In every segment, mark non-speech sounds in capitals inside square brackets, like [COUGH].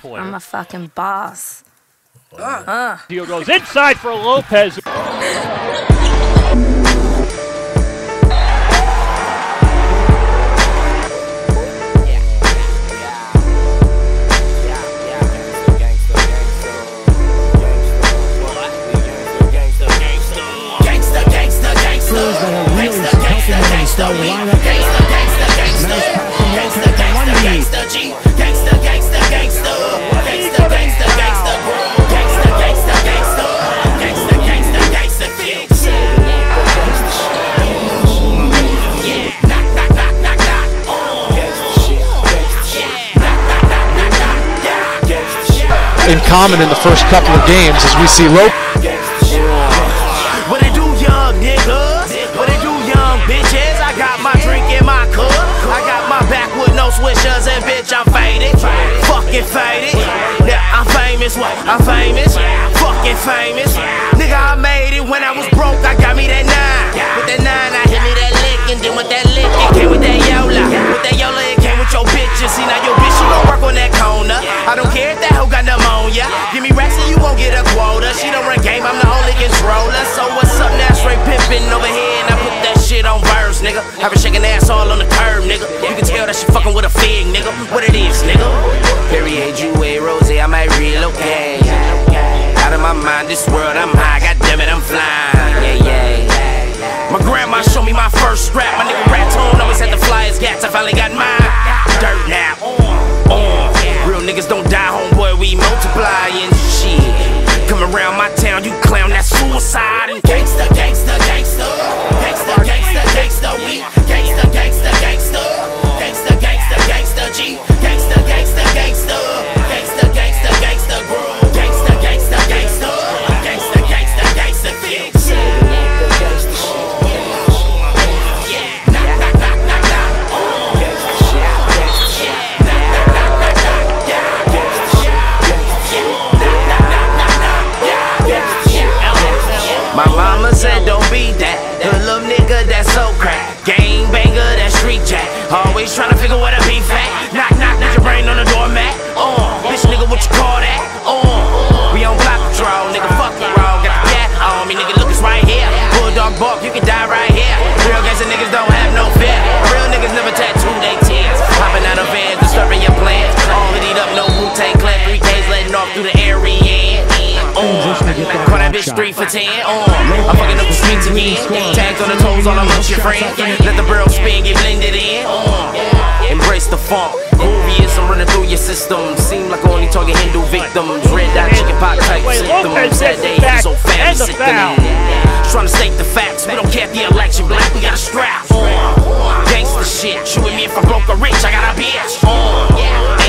pointer. I'm a fucking boss. Uh. Deal goes inside for Lopez. [LAUGHS] in common in the first couple of games as we see bitch, I'm famous. What? I'm famous. Fucking famous. Nigga, I made it when I was broke. I got me that nine. With that nine, I hit me that lick, and then with that lick, it came with that Yola. With that Yola, it came with your bitches. See, now your bitch, she gon' work on that corner. Don't die, bitch three for ten. Uh, I'm fucking up the streets again. Tags on the toes, all amongst your friends. Let the barrel spin, get blended in. Uh, embrace the funk. Movies, I'm running through your system. Seem like only target Hindu victims. Red dot chicken pot type symptoms. That day the so the foul. sickening. Trying to state the facts. We don't care if the election black. We got a strap. Gangsta shit. You and me if I broke or rich, I got a bitch. Uh,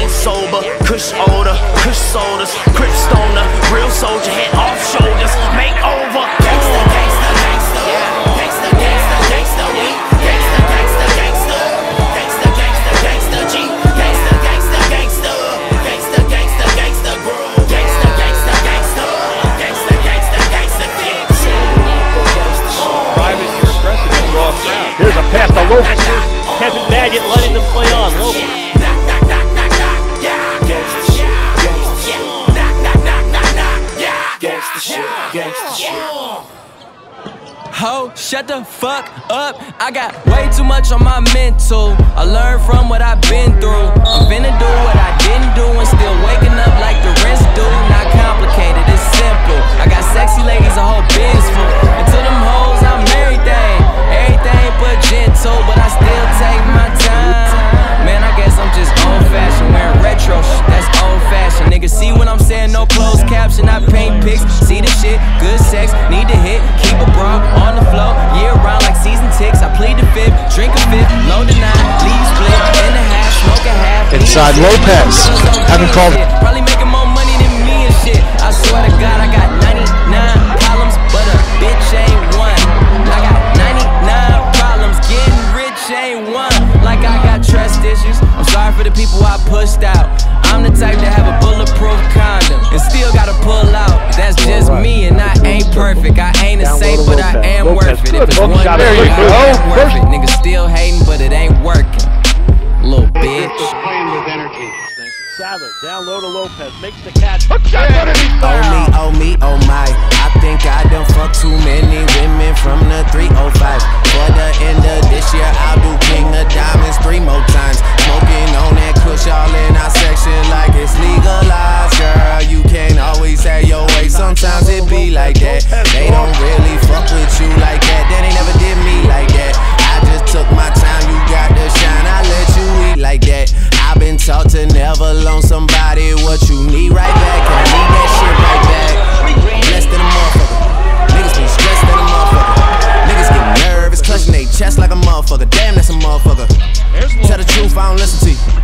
shut the fuck up. I got way too much on my mental. I learned from what I've been through. I'm finna a half. Inside eat a shit, Lopez. feeling so Haven't called- Probably making more money than me and shit. I swear to God, I got 99 problems, but a bitch ain't one. I got 99 problems, getting rich ain't one. Like I got trust issues. I'm sorry for the people I pushed out. I'm the type to have a bulletproof condom and still gotta pull out. That's just me, and I ain't perfect. I ain't a saint, but I am Lopez worth it. If it's Lopez one got There you go. worth it. Niggas still hating, but it ain't working. Little bitch. Sadler down low to Lopez. Makes the catch. Oh me, oh me, oh my. I think I done fucked too many women from the 305. For the end of this year, I'll do King of Diamonds three more times. Smoking on that been taught to never loan somebody what you need right back. And I need that shit right back. Blessed in a motherfucker. Niggas been stressed in a motherfucker. Niggas get nervous, clutching their chest like a motherfucker. Damn, that's a motherfucker. Tell the truth, I don't listen to you.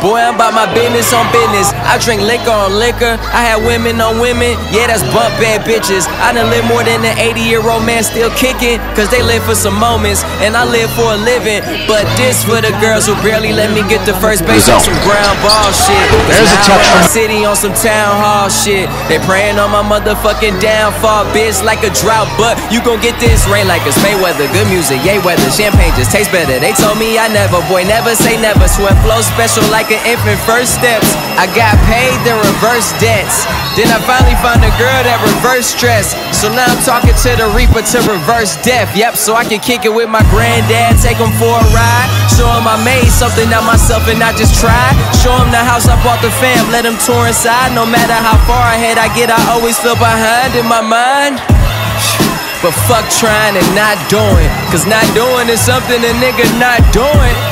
Boy, I'm about my business on business. I drink liquor on liquor. I had women on women. Yeah, that's bump bad bitches. I done live more than an 80 year old man still kicking. Cause they live for some moments. And I live for a living. But this for the girls who barely let me get the first base on some ground ball shit. There's a touch from- city on some town hall shit. They praying on my motherfucking downfall, bitch, like a drought. But you gon' get this rain like it's Mayweather. Good music, yay weather. Champagne just tastes better. They told me I never, boy, never say never. Sweat flow special like an infant first steps. I got paid the reverse debts. Then I finally found a girl that reverse stress. So now I'm talking to the reaper to reverse death. Yep, so I can kick it with my granddad, take him for a ride. Show him I made something out myself and not just tried. Show him the house I bought the fam, let him tour inside. No matter how far ahead I get, I always feel behind in my mind. But fuck trying and not doing. Cause not doing is something a nigga not doing.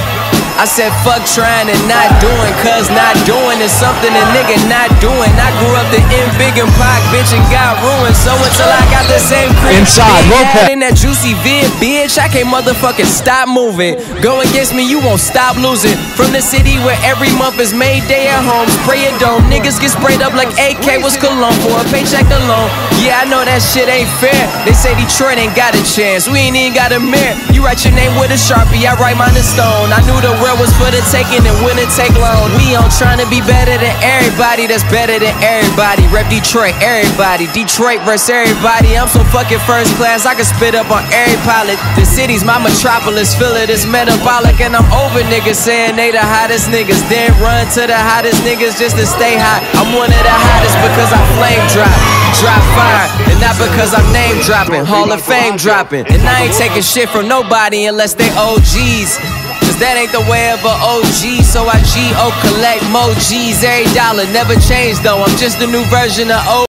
I said fuck trying and not doing, cause not doing is something a nigga not doing. I grew up the in big and Pac, bitch, and got ruined. So until I got the same crib, Inside, Lopez. in that juicy vid, bitch, I can't motherfucking stop moving. Go against me, you won't stop losing. From the city where every month is May Day at home, spray a dome. Niggas get sprayed up like AK was cologne for a paycheck alone. Yeah, I know that shit ain't fair. They say Detroit ain't got a chance. We ain't even got a mirror. You write your name with a sharpie, I write mine in stone. I knew the world was for the taking and wouldn't take long. We on trying to be better than everybody that's better than everybody. Rep Detroit, everybody. Detroit versus everybody. I'm so fucking first class, I can spit up on every pilot. The city's my metropolis, feel it is metabolic. And I'm over niggas saying they the hottest niggas. Then run to the hottest niggas just to stay hot. I'm one of the hottest because I flame drop. Drop fire, and not because I'm name dropping. Hall of Fame dropping. And I ain't taking shit from nobody unless they OGs. Cause that ain't the way of a OG, so I G-O collect more G's every dollar. Never change though, I'm just a new version of O.